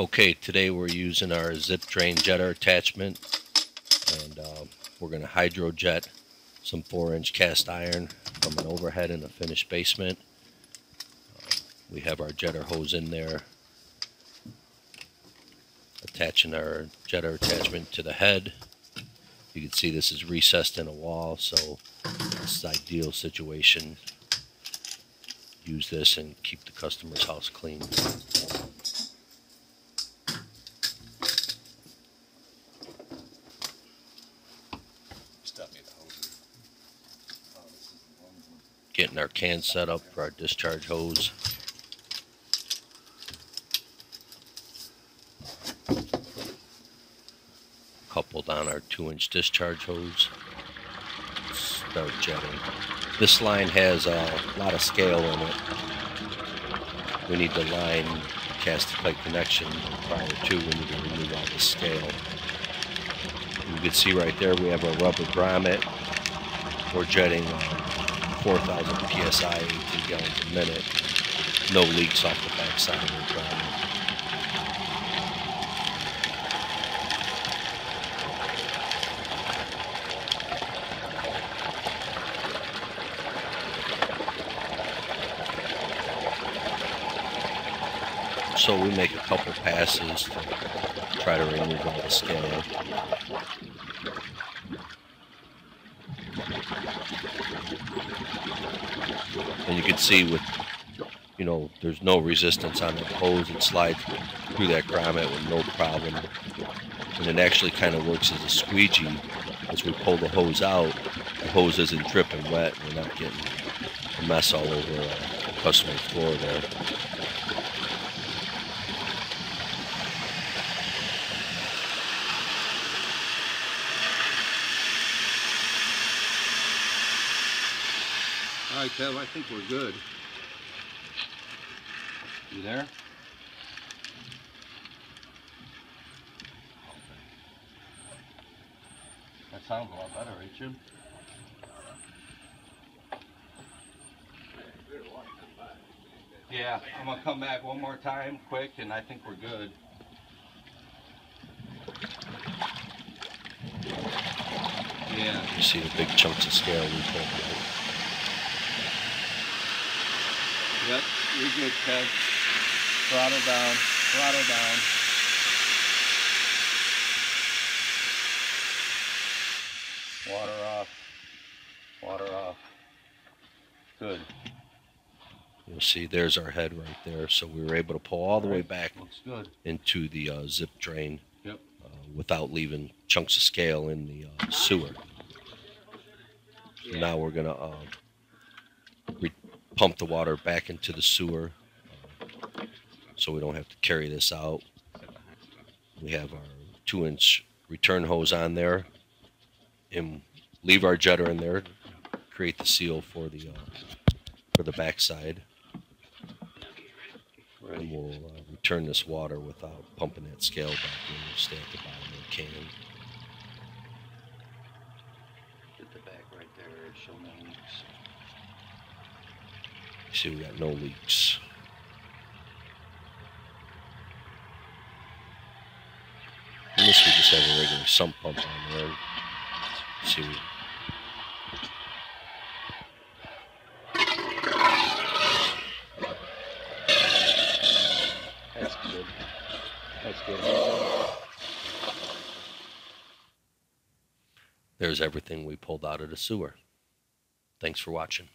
Okay, today we're using our ZipDrain jetter attachment and uh, we're going to hydrojet some 4 inch cast iron from an overhead in a finished basement. Uh, we have our jetter hose in there attaching our jetter attachment to the head. You can see this is recessed in a wall so this is ideal situation. Use this and keep the customer's house clean. Getting our can set up for our discharge hose. Coupled on our two inch discharge hose. Start jetting. This line has a lot of scale in it. We need the line cast plate connection prior to we need to remove all the scale. You can see right there we have a rubber grommet. We're jetting uh, 4,000 psi, 18 gallons a minute. No leaks off the backside of the grommet. So we make a couple passes to try to remove all the scale. And you can see with, you know, there's no resistance on the hose. It slides through that grommet with no problem. And it actually kind of works as a squeegee. As we pull the hose out, the hose isn't dripping wet. We're not getting a mess all over uh, the customer's floor there. All right, Kev, I think we're good. You there? That sounds a lot better, right, Jim? Yeah, I'm gonna come back one more time, quick, and I think we're good. Yeah. You see the big chunks of scale we pulled out. Yep, you're good, Kev. Throttle down, throttle down. Water off, water off. Good, You'll see there's our head right there. So we were able to pull all the way back looks good. into the uh, ZipDrain Yep. uh, without leaving chunks of scale in the uh, sewer. So now we're gonna uh, re- pump the water back into the sewer, uh, so we don't have to carry this out. We have our two-inch return hose on there, and leave our jetter in there, create the seal for the uh, for the backside, and we'll uh, return this water without pumping that scale back in. We'll stay at the bottom of the can. Hit the back right there, show leaks. See, we got no leaks. This we just have a regular sump pump on there. See, That's good. That's good. there's everything we pulled out of the sewer. Thanks for watching.